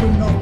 do not